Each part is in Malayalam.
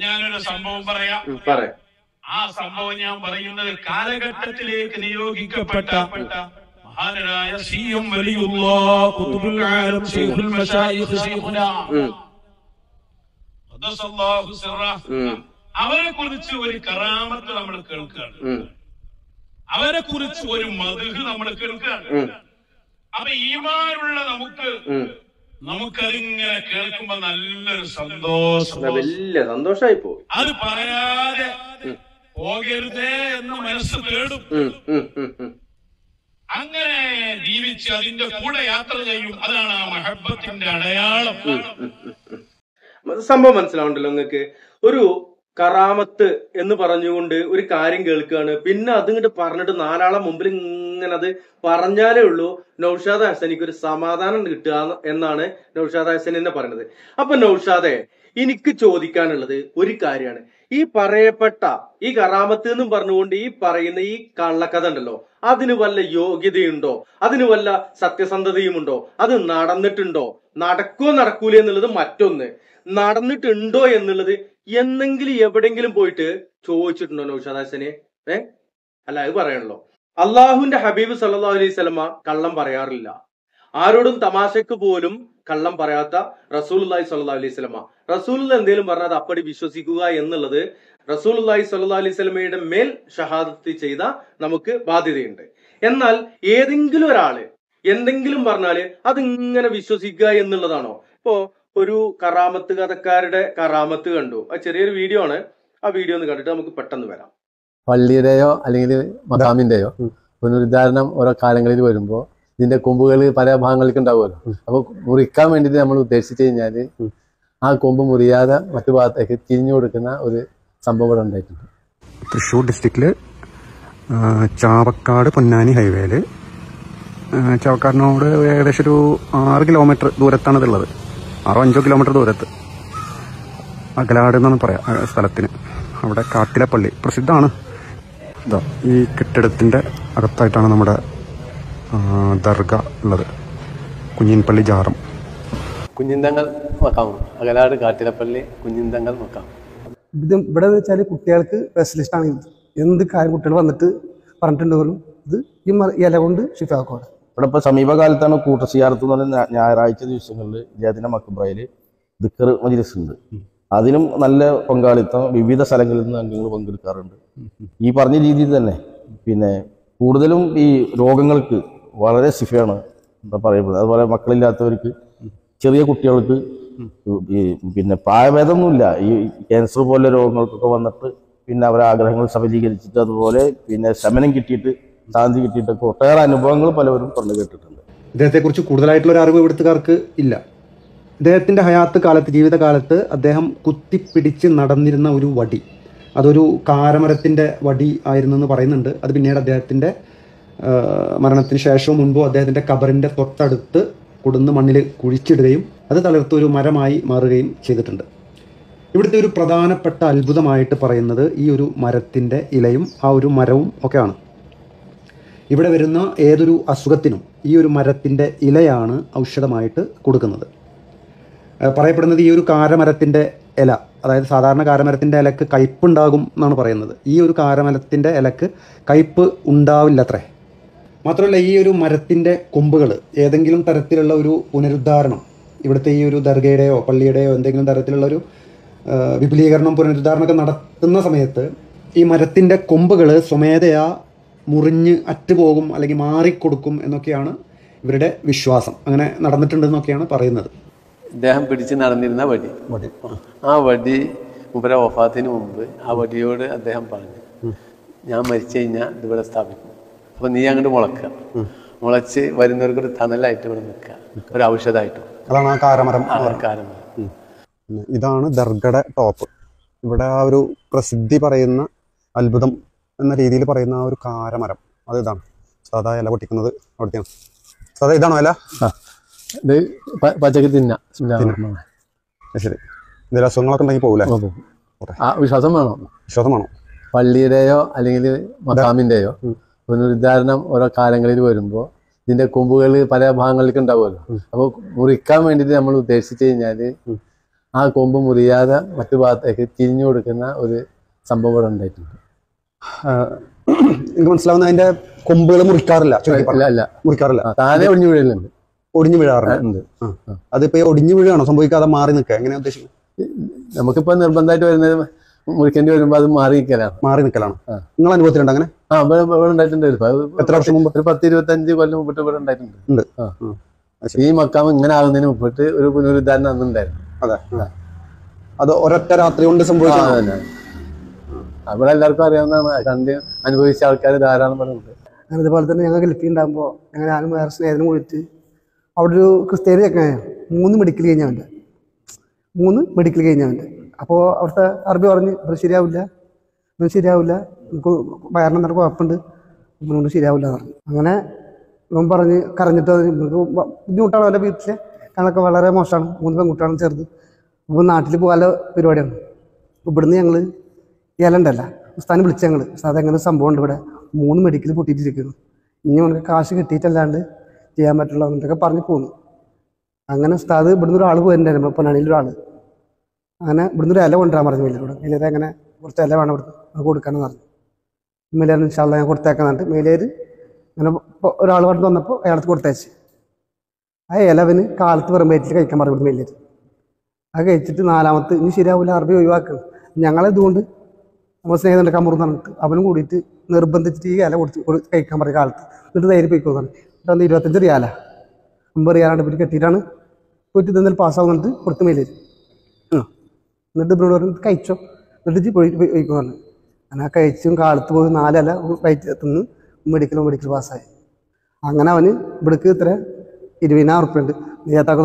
ഞാനൊരു സംഭവം പറയാം. ആ സംഭവം ഞാൻ പറയുന്നത് കാലഘട്ടത്തിലേക്ക് നിയോഗിക്കപ്പെട്ട മഹാനരായ സി എം വലിയുള്ള അവരെ കുറിച്ച് ഒരു കറാമത്ത് നമ്മൾ കേൾക്കുകയാണ്. അവരെ കുറിച്ച് ഒരു മധുഹ് നമ്മൾ കേൾക്കുകയാണ്. അപ്പൊ ഈമാനുള്ള നമുക്ക്. നമുക്കതിങ്ങനെ കേൾക്കുമ്പോ നല്ലൊരു സന്തോഷം. വലിയ സന്തോഷായി പോയി അത് പറയാതെ പോകരുതേ എന്ന് മനസ്സ് തേടും. അങ്ങനെ ജീവിച്ച് അതിന്റെ കൂടെ യാത്ര ചെയ്യും. അതാണ് ആ മഹബത്തിന്റെ അടയാളം. സംഭവം മനസ്സിലാവുണ്ടല്ലോ നിങ്ങൾക്ക്. ഒരു കറാമത്ത് എന്ന് പറഞ്ഞുകൊണ്ട് ഒരു കാര്യം കേൾക്കുകയാണ്. പിന്നെ അതിങ്ങോട്ട് പറഞ്ഞിട്ട് നാലാളെ മുമ്പിൽ ഇങ്ങനെ അത് പറഞ്ഞാലേ ഉള്ളൂ. നൌഷാദ് ഹസനിക്ക് ഒരു സമാധാനം കിട്ടുക എന്നാണ് നൌഷാദ് ഹസൻ എന്നെ പറയുന്നത്. അപ്പൊ നൌഷാദെ എനിക്ക് ചോദിക്കാനുള്ളത് ഒരു കാര്യമാണ്. ഈ പറയപ്പെട്ട ഈ കറാമത്ത് എന്നും പറഞ്ഞുകൊണ്ട് ഈ പറയുന്ന ഈ കള്ളക്കഥ ഉണ്ടല്ലോ അതിന് വല്ല യോഗ്യതയുണ്ടോ? അതിന് വല്ല സത്യസന്ധതയുമുണ്ടോ? അത് നടന്നിട്ടുണ്ടോ? നടക്കുമോ നടക്കൂല എന്നുള്ളത് മറ്റൊന്ന്. നടന്നിട്ടുണ്ടോ എന്നുള്ളത് എന്നെങ്കിലും എവിടെങ്കിലും പോയിട്ട് ചോദിച്ചിട്ടുണ്ടോ നൗഷാദ് ഹസനെ? ഏ? അല്ല അത് പറയണല്ലോ. അള്ളാഹുവിന്റെ ഹബീബ് സല്ലാ അലൈഹി സ്വലമ കള്ളം പറയാറില്ല. ആരോടും തമാശക്ക് പോലും കള്ളം പറയാത്ത റസൂലുള്ളാഹി സല്ലാ അലൈഹി സ്വലമ റസൂൽ എന്തെങ്കിലും പറഞ്ഞാൽ അപ്പടി വിശ്വസിക്കുക എന്നുള്ളത് റസൂലുള്ളാഹി സല്ലാ അലൈഹി സ്വലമയുടെ മേൽ ഷഹാദത്ത് ചെയ്ത നമുക്ക് ബാധ്യതയുണ്ട്. എന്നാൽ ഏതെങ്കിലും ഒരാൾ എന്തെങ്കിലും പറഞ്ഞാൽ അതിങ്ങനെ വിശ്വസിക്കുക എന്നുള്ളതാണോ? ഇപ്പോ ഒരു കറാമത്ത് കഥക്കാരുടെ കറാമത്ത് കണ്ടു. ആ ചെറിയൊരു വീഡിയോ ആണ്. ആ വീഡിയോ ഒന്ന് കണ്ടിട്ട് നമുക്ക് പെട്ടെന്ന് വരാം. പള്ളിയുടെയോ അല്ലെങ്കിൽ മദാമിന്റെയോ പുനരുദ്ധാരണം ഓരോ കാലങ്ങളിൽ വരുമ്പോൾ ഇതിന്റെ കൊമ്പുകൾ പല ഭാഗങ്ങൾക്ക് ഉണ്ടാവുമല്ലോ. അപ്പൊ മുറിക്കാൻ വേണ്ടിയിട്ട് നമ്മൾ ഉദ്ദേശിച്ചു കഴിഞ്ഞാൽ ആ കൊമ്പ് മുറിയാതെ മറ്റു ഭാഗത്തേക്ക് തിരിഞ്ഞു കൊടുക്കുന്ന ഒരു സംഭവം ഇവിടെ ഉണ്ടായിട്ടുണ്ട്. തൃശ്ശൂർ ഡിസ്ട്രിക്റ്റിൽ ചാവക്കാട് പൊന്നാനി ഹൈവേയിൽ ചാവക്കാടിനോട് ഏകദേശം ഒരു ആറ് കിലോമീറ്റർ ദൂരത്താണ് ഇതുള്ളത് ആറോ അഞ്ചോ കിലോമീറ്റർ ദൂരത്ത്. അകലാട് എന്നാണ് പറയാം സ്ഥലത്തിന്. അവിടെ കാട്ടിലെ പള്ളി പ്രസിദ്ധമാണ്. ഇതാ ഈ കെട്ടിടത്തിന്റെ അകത്തായിട്ടാണ് നമ്മുടെ ദർഗ ഉള്ളത്. കുഞ്ഞിൻപള്ളി ജാറം. കുഞ്ഞിന്തങ്ങൾ മക്കാം. അകലാട് കാട്ടിലപ്പള്ളി കുഞ്ഞിന്തങ്ങൾ മക്കാം. ഇത് ഇവിടെ എന്ന് വെച്ചാൽ കുട്ടികൾക്ക് സ്പെഷ്യലിസ്റ്റ് ആണ്. ഇത് എന്ത് കാര്യം കുട്ടികൾ വന്നിട്ട് പറഞ്ഞിട്ടുണ്ട് പോലും ഇത് ഈ ഇല കൊണ്ട് ഷിഫാക്കോടെ ഇവിടെ ഇപ്പോൾ സമീപകാലത്താണ് കൂട്ടസിയാർത്ത് എന്ന് പറഞ്ഞ ഞായറാഴ്ച ദിവസങ്ങളിൽ ഇദ്ദേഹത്തിന്റെ മക്കബ്രയിൽ ദിക്കർ മജിലിസ് ഉണ്ട്. അതിനും നല്ല പങ്കാളിത്തം വിവിധ സ്ഥലങ്ങളിൽ നിന്ന് അംഗങ്ങൾ പങ്കെടുക്കാറുണ്ട്. ഈ പറഞ്ഞ രീതിയിൽ തന്നെ. പിന്നെ കൂടുതലും ഈ രോഗങ്ങൾക്ക് വളരെ സിഫയാണ് പറയപ്പെടുന്നത്. അതുപോലെ മക്കളില്ലാത്തവർക്ക് ചെറിയ കുട്ടികൾക്ക് ഈ പിന്നെ പ്രായഭേദമൊന്നുമില്ല. ഈ ക്യാൻസർ പോലെ രോഗങ്ങൾക്കൊക്കെ വന്നിട്ട് പിന്നെ അവരെ ആഗ്രഹങ്ങൾ സഫലീകരിച്ചിട്ട് അതുപോലെ പിന്നെ ശമനം കിട്ടിയിട്ട് ശാന്തി കിട്ടിയിട്ടൊക്കെ ഒട്ടേറെ അനുഭവങ്ങൾ പലവരും പറഞ്ഞു കേട്ടിട്ടുണ്ട്. ഇദ്ദേഹത്തെക്കുറിച്ച് കൂടുതലായിട്ടുള്ള ഒരു അറിവ് ഇവിടുത്തുകാർക്ക് ഇല്ല. ഇദ്ദേഹത്തിന്റെ ഹയാത്ത് കാലത്ത് ജീവിതകാലത്ത് അദ്ദേഹം കുത്തിപ്പിടിച്ച് നടന്നിരുന്ന ഒരു വടി. അതൊരു കാരമരത്തിന്റെ വടി ആയിരുന്നു എന്ന് പറയുന്നുണ്ട്. അത് പിന്നീട് അദ്ദേഹത്തിന്റെ മരണത്തിന് ശേഷവും മുൻപോ അദ്ദേഹത്തിന്റെ കബറിന്റെ തൊട്ടടുത്ത് കൊടുന്ന് മണ്ണിൽ കുഴിച്ചിടുകയും അത് തളിർത്ത് ഒരു മരമായി മാറുകയും ചെയ്തിട്ടുണ്ട്. ഇവിടുത്തെ ഒരു പ്രധാനപ്പെട്ട അത്ഭുതമായിട്ട് പറയുന്നത് ഈ ഒരു മരത്തിന്റെ ഇലയും ആ ഒരു മരവും ഒക്കെയാണ്. ഇവിടെ വരുന്ന ഏതൊരു അസുഖത്തിനും ഈ ഒരു മരത്തിന്റെ ഇലയാണ് ഔഷധമായിട്ട് കൊടുക്കുന്നത്. പറയപ്പെടുന്നത് ഈ ഒരു കാരമരത്തിന്റെ ഇല അതായത് സാധാരണ കാരമരത്തിന്റെ ഇലക്ക് കയ്പുണ്ടാകും എന്നാണ് പറയുന്നത്. ഈ ഒരു കാരമരത്തിന്റെ ഇലക്ക് കയ്പ് ഉണ്ടാവില്ലത്രേ. മാത്രമല്ല ഈ ഒരു മരത്തിന്റെ കൊമ്പുകൾ ഏതെങ്കിലും തരത്തിലുള്ള ഒരു പുനരുദ്ധാരണം ഇവിടുത്തെ ഈ ഒരു ദർഗയുടെയോ പള്ളിയുടെയോ എന്തെങ്കിലും തരത്തിലുള്ള ഒരു വിപുലീകരണം പുനരുദ്ധാരണമൊക്കെ നടത്തുന്ന സമയത്ത് ഈ മരത്തിന്റെ കൊമ്പുകൾ സ്വമേധയാ മുറിഞ്ഞ് അറ്റുപോകും അല്ലെങ്കിൽ മാറിക്കൊടുക്കും എന്നൊക്കെയാണ് ഇവരുടെ വിശ്വാസം. അങ്ങനെ നടന്നിട്ടുണ്ടെന്നൊക്കെയാണ് പറയുന്നത്. ഇദ്ദേഹം പിടിച്ച് നടന്നിരുന്ന വടി. ആ. വടി മുമ്പര വഫാത്തിന് മുമ്പ് ആ വടിയോട് അദ്ദേഹം പറഞ്ഞു ഞാൻ മരിച്ചു കഴിഞ്ഞാൽ ഇതിവിടെ സ്ഥാപിക്കും. അപ്പൊ നീ അങ്ങോട്ട് മുളക്കുക. മുളച്ച് വരുന്നവർക്ക് ഒരു തണലായിട്ട് ഇവിടെ നിൽക്കുക. ഒരു ഔഷധമായിട്ടും. അതാണ് ആ കാരമരം. ഇതാണ് ദർഗയുടെ ടോപ്പ്. ഇവിടെ ആ ഒരു പ്രസിദ്ധി പറയുന്ന അത്ഭുതം. എന്ന രീതിയിൽ പറയുന്ന ആ ഒരു കാരമരം. അത് ഇതാണ്. സാധാ ഇല പൊട്ടിക്കുന്നത് അവിടുത്തെയാണ്. സാധാ ഇതാണോ ഇല? ഇത് പ- പച്ചക്ക് തിന്ന. ശരി. എന്തെങ്കിലും അസുഖങ്ങളൊക്കെ ഉണ്ടെങ്കിൽ പോകൂലേ വിശ്വാസം വേണം. വിശ്വാസമാണോ പള്ളിയുടെയോ അല്ലെങ്കിൽ മക്കാമിന്റെയോ പുനരുദ്ധാരണം ഓരോ കാലങ്ങളിൽ വരുമ്പോൾ ഇതിന്റെ കൊമ്പുകൾ പല ഭാഗങ്ങളിലേക്ക് ഉണ്ടാവുമല്ലോ. അപ്പോൾ മുറിക്കാൻ വേണ്ടിയിട്ട് നമ്മൾ ഉദ്ദേശിച്ചു കഴിഞ്ഞാൽ ആ കൊമ്പ് മുറിയാതെ മറ്റു ഭാഗത്തേക്ക് തിരിഞ്ഞു കൊടുക്കുന്ന ഒരു സംഭവം ഇവിടെ ഉണ്ടായിട്ടുണ്ട്. എനിക്ക് മനസ്സിലാവുന്ന അതിന്റെ കൊമ്പുകൾ മുറിക്കാറില്ല. മുറിക്കാറില്ല. താനെ ഒടിഞ്ഞു ഒഴിഞ്ഞു വീഴലുണ്ട്. ഒടിഞ്ഞു വീഴാറുണ്ട്. അതിപ്പോ ഒടിഞ്ഞു വീഴാണോ സംഭവിക്കാതെ മാറി നിൽക്കുക. എങ്ങനെയാ ഉദ്ദേശിക്കുന്നത്? നമുക്കിപ്പോ നിർബന്ധമായിട്ട് വരുന്നത് മുറിക്കേണ്ടി വരുമ്പോ അത് മാറി നിൽക്കലാണ്. മാറി നിൽക്കലാണ്. നിങ്ങൾ അനുഭവത്തിലുണ്ട് അങ്ങനെ? ആ ഇവിടെ ഉണ്ടായിട്ടുണ്ട്. എത്ര വർഷം മുമ്പ്? ഒരു പത്ത് ഇരുപത്തഞ്ച് കൊല്ലം മുമ്പിട്ട് ഇവിടെ ഉണ്ടായിട്ടുണ്ട്. ഈ മക്കാം ഇങ്ങനെ ആകുന്നതിന് മുമ്പിട്ട് ഒരു പുനരുദ്ധാരണം അന്നുണ്ടായിരുന്നു. അതെ. അത് ഒരൊറ്റ രാത്രി കൊണ്ട് സംഭവിച്ചു സംഭവിച്ചതാണ്. അവിടെ എല്ലാവർക്കും അറിയാവുന്നതാണ്. കണ്ട് അനുഭവിച്ച ആൾക്കാർ ധാരാളം പേരുണ്ട്. അങ്ങനെ ഇതുപോലെ തന്നെ ഞങ്ങൾ ഗൾഫിൽ ഉണ്ടാകുമ്പോൾ ഞങ്ങൾ ഞാനും വേറെ സ്നേഹത്തിനും കൊടുത്ത് അവിടെ ഒരു ക്രിസ്ത്യാനി ചെക്കനായ മൂന്ന് മെഡിക്കൽ കഴിഞ്ഞവന്റെ മൂന്ന് മെഡിക്കൽ കഴിഞ്ഞവന്റെ അപ്പോൾ അവിടുത്തെ അറബി പറഞ്ഞ് ഇവിടെ ശരിയാവില്ല ഒന്നും ശരിയാവില്ല നമുക്ക് വയറിന് എന്തൊക്കെ കുഴപ്പമുണ്ട് ഇവനോട് ശരിയാവില്ല എന്ന് പറഞ്ഞു. അങ്ങനെ ഇവൻ പറഞ്ഞ് കരഞ്ഞിട്ട് നമുക്ക് ബുദ്ധിമുട്ടാണ് അവന്റെ വീട്ടിലെ. കണക്ക് വളരെ മോശമാണ്. മൂന്ന് പെൺകുട്ടിയാണ് ചെറുത്. അപ്പോൾ നാട്ടിൽ പോകാനുള്ള പരിപാടിയാണ്. ഇവിടുന്ന് ഞങ്ങൾ ഇല ഉണ്ടല്ല ഉസ്താനെ വിളിച്ച ഞങ്ങൾ ഉസ്താദ് എങ്ങനെ സംഭവം ഉണ്ട് ഇവിടെ? മൂന്ന് മെഡിക്കൽ പൊട്ടിയിട്ടിരിക്കുന്നു. ഇനി നമുക്ക് കാശ് കിട്ടിയിട്ടല്ലാണ്ട് ചെയ്യാൻ പറ്റുള്ളൂ എന്നൊക്കെ പറഞ്ഞു പോന്നു. അങ്ങനെ ഉസ്താദ് ഇവിടുന്ന് ഒരാൾ പോയിട്ടുണ്ടായിരുന്നു പൊന്നാണിയിൽ ഒരാൾ അങ്ങനെ ഇവിടുന്ന് ഒരു ഇല കൊണ്ടുവരാൻ പറഞ്ഞു മേലിലൂടെ മേലേര് അങ്ങനെ കുറച്ച് ഇല വേണം ഇവിടുന്ന് അത് കൊടുക്കാനെന്ന് പറഞ്ഞു. മേലേര് ഇൻഷാല്ല ഞാൻ കൊടുത്തേക്കാൻ പറഞ്ഞിട്ട് മേലേര് അങ്ങനെ ഒരാൾ പറഞ്ഞു വന്നപ്പോൾ അയാൾക്ക് കൊടുത്തയച്ച്. ആ ഇലവന് കാലത്ത് വെറും വയറ്റിൽ കഴിക്കാൻ പറഞ്ഞു ഇവിടുന്ന് മേലേര് അത് കഴിച്ചിട്ട് നാലാമത്തെ ഇനി ശരിയാവില്ല അറബി ഒഴിവാക്കണം ഞങ്ങളിതുകൊണ്ട് നമ്മൾ സ്നേഹിതന്റെ കമറെന്ന് പറഞ്ഞിട്ട് അവനും കൂടിയിട്ട് നിർബന്ധിച്ചിട്ട് ഈ ഇല കൊടുത്ത് കഴിക്കാൻ പറഞ്ഞ കാലത്ത്. എന്നിട്ട് ധൈര്യം പോയിക്കോ പറഞ്ഞു. എന്നിട്ട് അന്ന് ഇരുപത്തഞ്ച് റിയാല. അമ്പത് റിയാലാണ്ട് പിന്നെ കെട്ടിയിട്ടാണ് പോയിട്ട് ഇതെന്നാൽ പാസ്സാവുന്നിട്ട് കൊടുത്ത് മേലേര് എന്നിട്ട് ഇവരോട് പറഞ്ഞു കഴിച്ചോ. എന്നിട്ട് പോയിട്ട് പോയി പോയി പോയിക്കോ പറഞ്ഞു. അങ്ങനെ കഴിച്ചും കാലത്ത് പോയി നാലല വയറ്റ് എത്തുന്ന മെഡിക്കലും മെഡിക്കൽ പാസ്സായി അങ്ങനെ അവന് ഇവിടേക്ക് ഇത്ര ഇരുപതിനായിരം ഉറുപ്പ്യ ഉണ്ട്.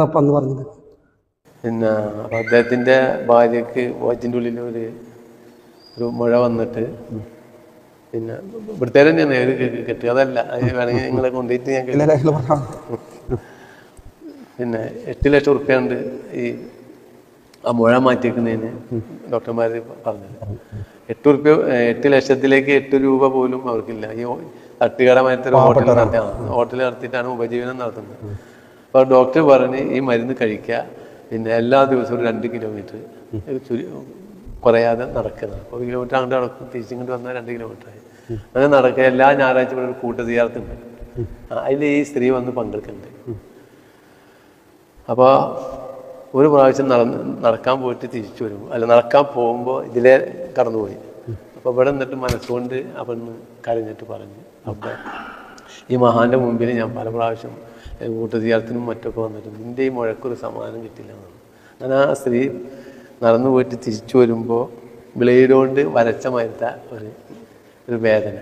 അപ്പം എന്ന് പറഞ്ഞത് പിന്നെ അദ്ദേഹത്തിന്റെ ഭാര്യക്ക് വയറ്റിന്റെ ഉള്ളിൽ ഒരു ഒരു മഴ വന്നിട്ട് പിന്നെ ഇവിടുത്തെ തന്നെയാണ് ഒരു കെട്ടുക അതല്ല അത് വേണമെങ്കിൽ നിങ്ങളെ കൊണ്ടുപോയിട്ട് ഞാൻ പിന്നെ എട്ട് ലക്ഷം ഉറുപ്പ്യുണ്ട് ഈ ആ മുഴ മാറ്റിയേക്കുന്നതിന് ഡോക്ടർമാർ പറഞ്ഞത് എട്ട് ഉറുപ്പ്യ എട്ട് ലക്ഷത്തിലേക്ക് എട്ട് രൂപ പോലും അവർക്കില്ല. ഈ തട്ടുകടമായിട്ട് ഒരു ഹോട്ടൽ നടത്തിയാണ് ഹോട്ടൽ നടത്തിയിട്ടാണ് ഉപജീവനം നടത്തുന്നത്. അപ്പോൾ ഡോക്ടർ പറഞ്ഞ് ഈ മരുന്ന് കഴിക്കുക. പിന്നെ എല്ലാ ദിവസവും രണ്ട് കിലോമീറ്റർ. ചുരു കുറയാതെ നടക്കുന്നത്. അപ്പോൾ കിലോമീറ്റർ അങ്ങോട്ട് നടക്കും. തിരിച്ചിങ്ങോട്ട് വന്നാൽ രണ്ട് കിലോമീറ്റർ ആയി. അങ്ങനെ നടക്കുക എല്ലാ ഞായറാഴ്ച ഇവിടെ ഒരു കൂട്ട ചെയ്യാറുണ്ട് അതിൽ ഈ സ്ത്രീ വന്ന് പങ്കെടുക്കുന്നുണ്ട്. അപ്പോൾ ഒരു പ്രാവശ്യം നടന്ന് നടക്കാൻ പോയിട്ട് തിരിച്ചു വരും അല്ല നടക്കാൻ പോകുമ്പോൾ ഇതിലെ കടന്നുപോയി. അപ്പോൾ ഇവിടെ നിന്നിട്ട് മനസ്സുകൊണ്ട് അവന്ന് കരഞ്ഞിട്ട് പറഞ്ഞു അപ്പോൾ ഈ മഹാന്റെ മുമ്പിൽ ഞാൻ പല പ്രാവശ്യം കൂട്ടുതീരത്തിനും മറ്റൊക്കെ വന്നിട്ടുണ്ട്. നിന്റെ ഈ മുഴക്കൊരു സമാധാനം കിട്ടില്ല എന്നാണ്. ഞാൻ ആ സ്ത്രീ നടന്നു പോയിട്ട് തിരിച്ചു വരുമ്പോൾ ബ്ലേഡ് കൊണ്ട് വരച്ച മരുത്ത ഒരു ഒരു വേദന.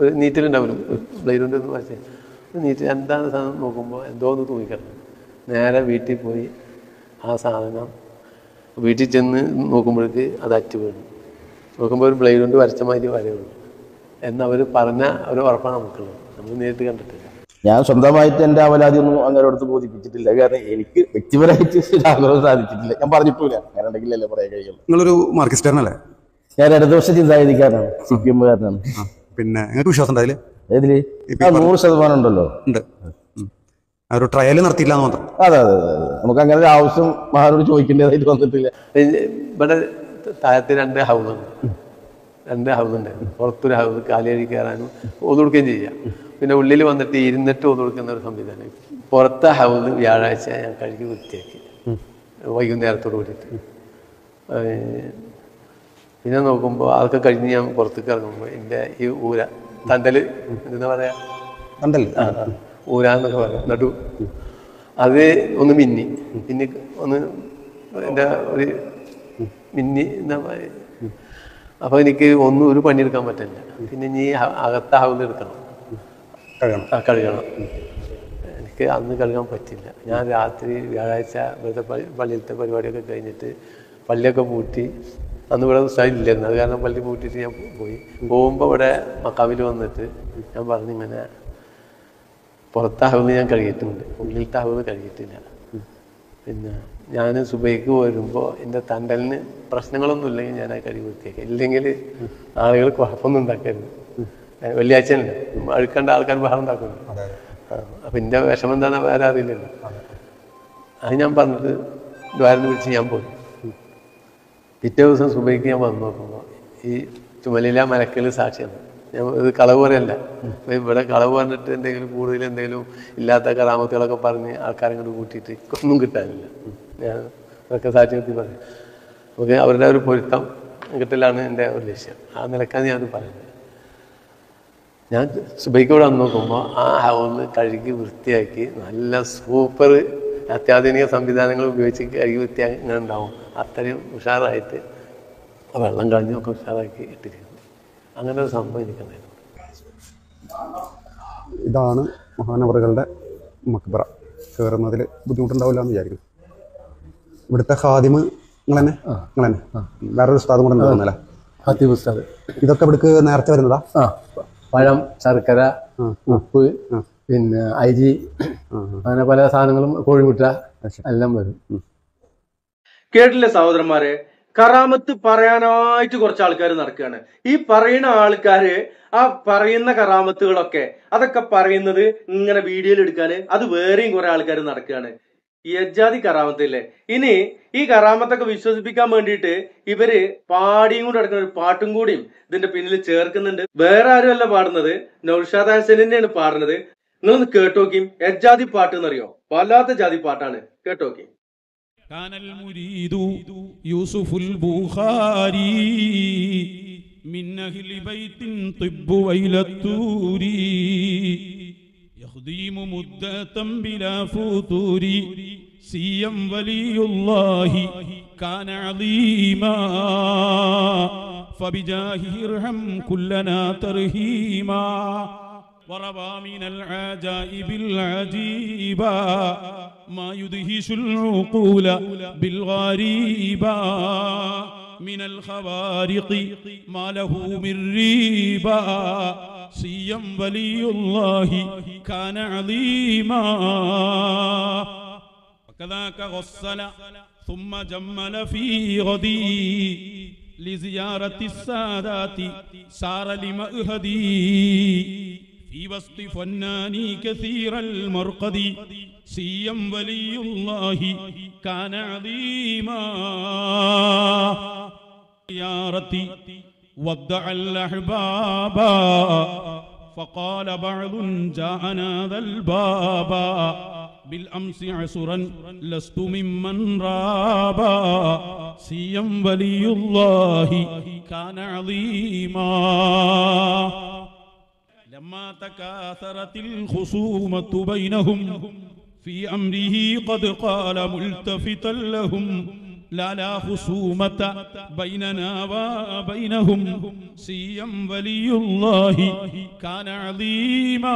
ഒരു നീറ്റിലുണ്ടാവും ബ്ലേഡ് കൊണ്ട് ഒന്ന് വരച്ച. നീറ്റിൽ എന്താണ് സാധനം നോക്കുമ്പോൾ എന്തോ ഒന്ന് തൂങ്ങിക്കിടന്നു. നേരെ വീട്ടിൽ പോയി ആ സാധനം വീട്ടിൽ ചെന്ന് നോക്കുമ്പോഴേക്ക് അത് അറ്റ് വീണു. നോക്കുമ്പോൾ ഒരു ബ്ലേഡ് കൊണ്ട് വരച്ച മാതിരി വരയുള്ളൂ. എന്നവർ പറഞ്ഞ ഒരു ഉറപ്പാണ് നമുക്കുള്ളത്. നമ്മൾ നേരിട്ട് കണ്ടിട്ടില്ല. ഞാൻ സ്വന്തമായിട്ട് എന്റെ അവലാതി ഒന്നും അങ്ങനെ അടുത്ത് ബോധിപ്പിച്ചിട്ടില്ല. കാരണം എനിക്ക് വ്യക്തിപരമായിട്ട് ആഗ്രഹം സാധിച്ചിട്ടില്ല. ഞാൻ പറഞ്ഞിട്ടില്ല അങ്ങനെ ഉണ്ടെങ്കിലല്ലേ പറയാൻ കഴിയുള്ളൂ. നിങ്ങളൊരു മാർക്കിസ്റ്റാരനല്ലേ? ഞാൻ ഇടതുപക്ഷ ചിന്താഗതിക്കാരനാണ്. സി പി എമ്മുകാരനാണ് പിന്നെ നിങ്ങൾക്ക് വിശ്വാസം ഉണ്ടായില്ലേ ഏതിൽ? നൂറ് ശതമാനം ഉണ്ടല്ലോ. ഉണ്ട്. ഒരു ട്രയൽ നടത്തിയില്ല മാത്രം. അതെ അതെ അതെ. നമുക്ക് അങ്ങനെ ഒരു ആവശ്യം മഹാനോട് ചോദിക്കേണ്ടതായിട്ട് വന്നിട്ടില്ല. ഇവിടെ താഴത്ത് രണ്ട് ഹൗസ് ഉണ്ട് രണ്ട് ഹൗസ് ഉണ്ടായിരുന്നു പുറത്തൊരു ഹൗസ് കാലിയഴി കയറാനും ഒതുകൊടുക്കുകയും ചെയ്യാം. പിന്നെ ഉള്ളിൽ വന്നിട്ട് ഇരുന്നിട്ട് ഒതുകൊടുക്കുന്ന ഒരു സംവിധാനം. പുറത്തെ ഹൗന്ന് വ്യാഴാഴ്ച ഞാൻ കഴുകി വൃത്തിയാക്കി. വൈകുന്നേരത്തോട് കൂടിയിട്ട്. പിന്നെ നോക്കുമ്പോൾ അതൊക്കെ കഴിഞ്ഞ് ഞാൻ പുറത്തേക്ക് ഇറങ്ങുമ്പോൾ എന്റെ ഈ ഊര തണ്ടൽ എന്താ പറയാ? തണ്ടൽ ആ, എന്നൊക്കെ പറയാം നടു. അത് ഒന്ന് മിന്നി. പിന്നെ ഒന്ന് എന്റെ ഒരു മിന്നി എന്താ പറയുക അപ്പൊ എനിക്ക് ഒന്നും ഒരു പണിയെടുക്കാൻ പറ്റില്ല. പിന്നെ നീ അകത്ത ഹൗസ് എടുക്കണം. കഴിയണം. ആ കഴുകണം എനിക്ക് അന്ന് കഴുകാൻ പറ്റില്ല. ഞാൻ രാത്രി വ്യാഴാഴ്ച ഇവിടുത്തെ പള്ളി- പള്ളിയിലത്തെ പരിപാടിയൊക്കെ കഴിഞ്ഞിട്ട് പള്ളിയൊക്കെ പൂട്ടി അന്ന് ഇവിടെ സ്ഥലമില്ലായിരുന്നു അത് കാരണം പള്ളി പൂട്ടിയിട്ട് ഞാൻ പോയി. പോകുമ്പോൾ ഇവിടെ മക്കാവിൽ വന്നിട്ട് ഞാൻ പറഞ്ഞിങ്ങനെ ഇങ്ങനെ പുറത്തെ ഹൗന്ന് ഞാൻ കഴുകിയിട്ടുണ്ട് ഉള്ളിലത്തെ ഹൗന്ന് കഴുകിയിട്ടില്ല പിന്നെ ഞാൻ സുബൈക്ക് വരുമ്പോൾ എന്റെ തണ്ടലിന് പ്രശ്നങ്ങളൊന്നും ഇല്ലെങ്കിൽ ഞാൻ ആ കഴുകി വൃത്തിയാക്കി. ഇല്ലെങ്കിൽ ആളുകൾ കുഴപ്പമൊന്നും ഉണ്ടാക്കരുത്. ഏ, വെള്ളിയാഴ്ച അഴുക്കേണ്ട ആൾക്കാർ ബഹളം ഉണ്ടാക്കുന്നു അപ്പം എന്റെ വിഷമം എന്താണെന്ന് വേറെ അറിയില്ലല്ലോ. അത് ഞാൻ പറഞ്ഞിട്ട് ദ്വാരം വിളിച്ച് ഞാൻ പോയി. പിറ്റേ ദിവസം സുബൈക്ക് ഞാൻ വന്നു നോക്കുമ്പോൾ ഈ ചുമലില മലക്കൽ സാക്ഷിയാണ്. ഞാൻ ഇത് കളവ് പറയല്ല ഇവിടെ കളവ് പറഞ്ഞിട്ട് എന്തെങ്കിലും കൂടുതൽ എന്തെങ്കിലും ഇല്ലാത്ത കറാമത്തുകളൊക്കെ പറഞ്ഞ് ആൾക്കാരെ കൊണ്ട് കൂട്ടിയിട്ട് ഒന്നും കിട്ടാനില്ല. ഞാൻ അതൊക്കെ സാക്ഷി നിർത്തി പറയും നമുക്ക് അവരുടെ ഒരു പൊരുത്തം കിട്ടലാണ് എന്റെ ഒരു ലക്ഷ്യം ആ നിലക്കാണ് ഞാനത് പറയുന്നത്. ഞാൻ സുബൈക്കോടെ വന്ന് നോക്കുമ്പോൾ ആ ഹവന്ന് കഴുകി വൃത്തിയാക്കി നല്ല സൂപ്പർ അത്യാധുനിക സംവിധാനങ്ങൾ ഉപയോഗിച്ച് കഴുകി വൃത്തിയാക്കി ഇങ്ങനെ ഉണ്ടാവും. അത്രയും ഉഷാറായിട്ട് ആ വെള്ളം കളഞ്ഞൊക്കെ ഉഷാറാക്കി ഇട്ടിരിക്കുന്നു. അങ്ങനെ ഒരു സംഭവം എനിക്കുണ്ടായിരുന്നു ഇതാണ് മഹാനവറുകളുടെ മക്ബറ. കയറുന്നതിൽ ബുദ്ധിമുട്ടുണ്ടാവില്ല എന്ന് വിചാരിക്കുന്നു. ഇവിടുത്തെ ഹാദിമ് നിങ്ങൾ തന്നെ നിങ്ങൾ തന്നെ വേറൊരു ഉസ്താദും കൂടെ ഉണ്ടാകുന്നല്ലേ ഉസ്താദ്. ഇതൊക്കെ ഇവിടേക്ക് നേരത്തെ വരുന്നതാ? ആ. പഴം ശർക്കര ഉപ്പ് പിന്നെ അരി അങ്ങനെ പല സാധനങ്ങളും കോഴിമുട്ട എല്ലാം വരും. കേട്ടില്ലേ സഹോദരന്മാരെ? കറാമത്ത് പറയാനായിട്ട് കുറച്ച് ആൾക്കാർ നടക്കുകയാണ്. ഈ പറയുന്ന ആൾക്കാര് ആ പറയുന്ന കറാമത്തുകളൊക്കെ അതൊക്കെ പറയുന്നത് ഇങ്ങനെ വീഡിയോയിൽ എടുക്കാന് അത് വേറെയും കുറെ ആൾക്കാർ നടക്കുകയാണ്. യജാതി കറാമത്തില്ലേ ഇനി ഈ കറാമത്തൊക്കെ വിശ്വസിപ്പിക്കാൻ വേണ്ടിയിട്ട് ഇവര് പാടിയും കൂടെ നടക്കുന്ന ഒരു പാട്ടും കൂടിയും ഇതിന്റെ പിന്നിൽ ചേർക്കുന്നുണ്ട് വേറെ ആരുമല്ല പാടുന്നത് നൌഷാദ് ഹസൻ തന്നെയാണ് പാടുന്നത് നിങ്ങളൊന്ന് കേട്ടോക്കിയും യജാതി പാട്ട് എന്നറിയോ വല്ലാത്ത ജാതി പാട്ടാണ് കേട്ടോക്കി كان المريد يوسف البخاري من أهل بيت طب ويل التور يخدم مدة بلا فتور سيا ولي الله كان عظيما فبجاهه ارحم كلنا ترهيما. وروى من العجائب العجيبة ما يدهش العقول بالغريبة من الخوارق ما له من ريبا. سيا ولي الله كان عظيما وكذاك غسل ثم جمل في غدي لزيارة السادات سار لمأهدي في وسط فناني كثير المرقد سيا ولي الله كان عظيما زيارتي ودع الأحباب. فقال بعض جاءنا ذا الباب. بالأمس عسرا لست ممن رابا سيا ولي الله كان عظيما. لما تكاثرت الخصومة بينهم في أمره قد قال ملتفتا لهم. لا خصومة بيننا وبينهم سيم ولي الله كان عظيما